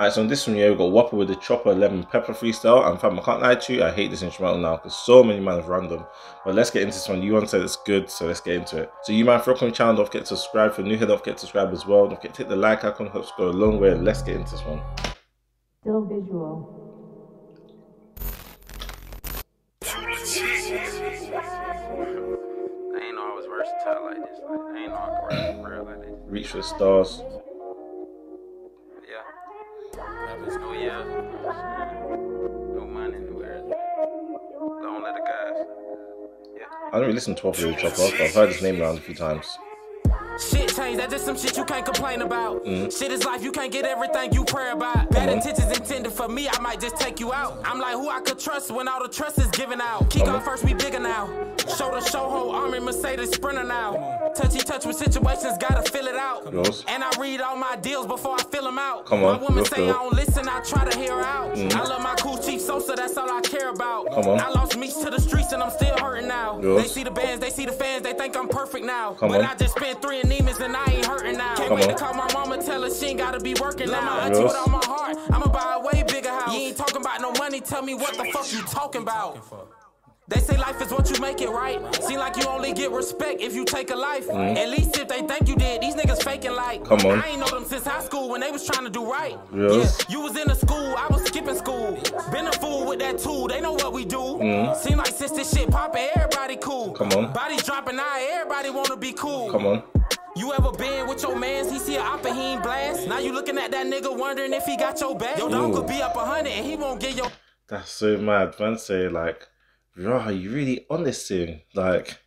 Alright, so in this one here, we got Whoppa Wit Da Choppa Lemon Pepper freestyle. And fam, I can't lie to you, I hate this instrumental now because so many man have random. But let's get into this one. You want to say it's good, so let's get into it. So you man, for the channel, don't forget to subscribe. For new head, don't forget to subscribe as well. Don't forget to hit the like icon, helps go a long way. Let's get into this one. Still visual. I ain't know I It's new year. No money, new everything. Don't let the guys. Yeah. I don't really listen to Choppa, but I've heard his name around a few times. Shit change, that's just some shit you can't complain about. Mm. Shit is life, you can't get everything you pray about. Bad intentions intended for me, I might just take you out. I'm like who I could trust when all the trust is given out. Kick off first, we bigger now. Shoulder, show, whole army, Mercedes sprinter now. Touchy touch with situations, gotta fill it out. And I read all my deals before I fill them out. Come on, My woman say. I don't listen, I try to hear her out. I love my cool chief Sosa, that's all I care about. Mm. Come on. I lost me to the streets and I'm still hurting now. Yours. They see the bands, they see the fans, they think I'm perfect now. Come but on. I just spent three anemas and I ain't hurting now. Can't Come wait on. to call my mama, tell her she ain't gotta be working now. My auntie Yes. with all my heart, I'ma buy a way bigger house. You ain't talking about no money, tell me what the fuck you talking about. They say life is what you make it, right? Seem like you only get respect if you take a life. Mm-hmm. At least if they think you did, these niggas faking like. Come on. I ain't know them since high school when they was trying to do right. Yes. Yeah, you was in the school, I was skipping school. Been a fool with that tool, they know what we do. Mm. Seem like since this shit poppin', everybody cool. Come on. Bodies dropping now, everybody wanna be cool. Come on. You ever been with your mans? He see a he ain't blast. Now you looking at that nigga wondering if he got your back. Your dog could be up a hundred and he won't get your That's so mad. Man say like, bro, you really on this thing? Like,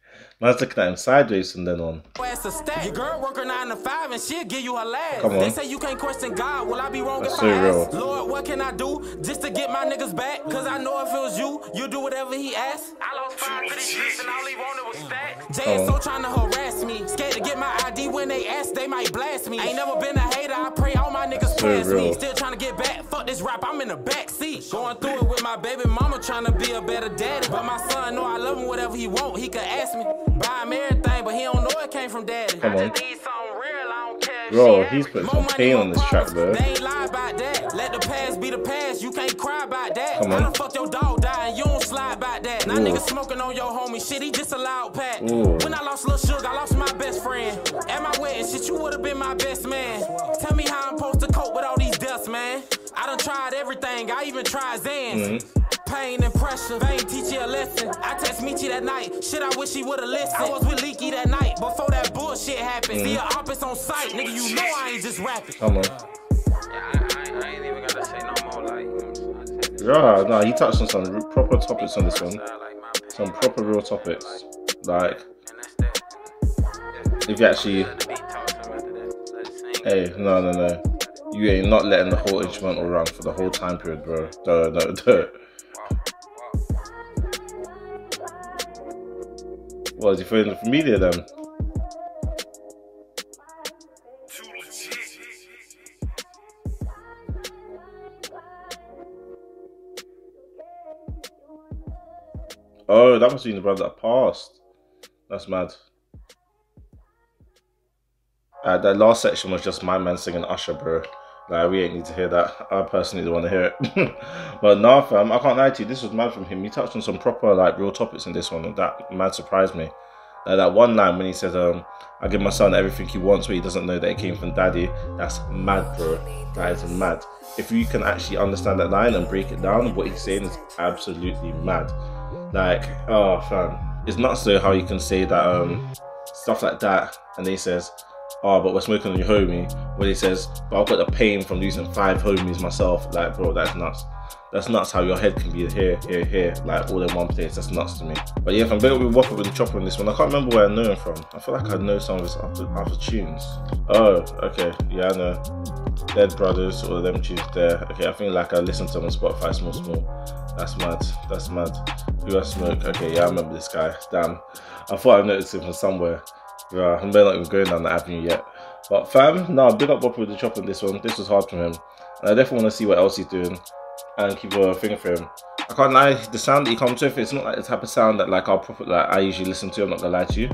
man's looking at him sideways from then on. ass a stack. Your girl work her nine to five and she'll give you her last. Come on. They say you can't question God. Will I be wrong That's if so I ask? real. Lord, what can I do just to get my niggas back? Cause I know if it was you, you do whatever he asks. I lost five to these streets and all he wanted was stacks. Jay is so trying to harass me. Scared to get my ID when they ask, they might blast me. Ain't never been a hater. I pray all my niggas So pass me. Still this rap. I'm in the back seat. Going through it with my baby mama trying to be a better daddy. But my son know I love him whatever he want. He could ask me. Buy him everything, but he don't know it came from daddy. Come I on. just need something real. I don't care. if Bro, he's put some pain on this track, bro. They ain't lie about that. Let the past be the past. You can't cry about that. Come on. fucked your dog die and you don't slide about that. Now Ooh. niggas smoking on your homie. Shit, he just a loud pack. When I lost Lil Sugar, I lost my best friend. At my wedding, shit, you would've been my best man. Tell me how I'm tried everything. I even tried Xans. Mm-hmm. Pain and pressure, they ain't teach you a lesson. I text Michi that night, shit, I wish he would've listened. I was with Leaky that night, before that bullshit happened. Mm-hmm. See a office on site, nigga, you know I ain't just rapping. Come on. Yeah, I, I, I ain't even gotta say no more. Like, you know what I'm saying? I just- Yeah, no, he touched on some proper topics on this one. I like my pain, Some proper real topics. Like, and that's that. if you actually, Let the beat talk to him after that. Let it sing. hey, no, no, no. You ain't not letting the whole instrumental run for the whole time period, bro. No, no, no. What, is he feeling the media then? Oh, that must be the brother that passed. That's mad. Uh, that last section was just my man singing Usher, bro. Like, we ain't need to hear that. I personally don't want to hear it. but nah, fam, I can't lie to you. This was mad from him. He touched on some proper, like, real topics in this one, and that mad surprised me. Like, that one line when he said, um, I give my son everything he wants, but he doesn't know that it came from daddy. That's mad, bro. That is mad. If you can actually understand that line and break it down, what he's saying is absolutely mad. Like, oh, fam. It's not so how you can say that, um, stuff like that, and he says, oh, but we're smoking on your homie. When he says, but I've got the pain from losing five homies myself. Like, bro, that's nuts. That's nuts how your head can be here, here, here, like all in one place. That's nuts to me. But yeah, if I'm big up with Whoppa Wit Da Choppa in this one, I can't remember where I know him from. I feel like I know some of his other, other tunes. Oh, okay. Yeah, I know. Dead Brothers or them tunes there. Okay, I think like I listened to them on Spotify, small, small. That's mad. That's mad. Who I smoke? Okay, yeah, I remember this guy. Damn. I thought I noticed him from somewhere. Yeah, I'm not even going down the avenue yet. But fam, no, big up Whopper with the chop in this one. This was hard from him. And I definitely want to see what else he's doing and keep a finger for him. I can't lie, the sound that he comes with, it's not like the type of sound that like I'll proper like I usually listen to. I'm not gonna lie to you,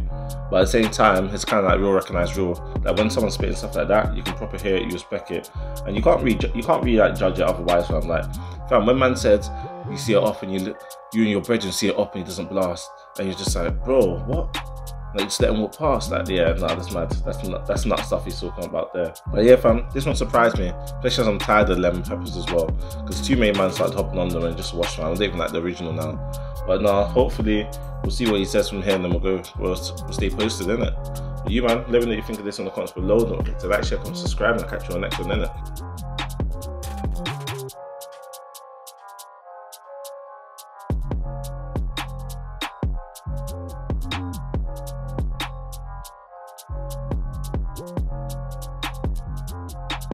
but at the same time, it's kind of like real recognized real. Like when someone's spitting stuff like that, you can proper hear it, you respect it, and you can't really you can't really like judge it otherwise. Fam, like, fam, when man said you see it off and you look, you and your brethren see it up and it doesn't blast, and you're just like, bro, what? Like, just let him walk past. Like, yeah, no, nah, that's mad. That's not that's not stuff he's talking about there. But yeah, fam, this one surprised me. Especially as I'm tired of lemon peppers as well, because two main man started hopping on them and just watching. I don't even like the original now. But nah, hopefully we'll see what he says from here, and then we'll go. We'll, we'll stay posted, in it. you man, let me know what you think of this in the comments below. Don't forget to like, share, comment, subscribe, and I'll catch you on the next one, innit?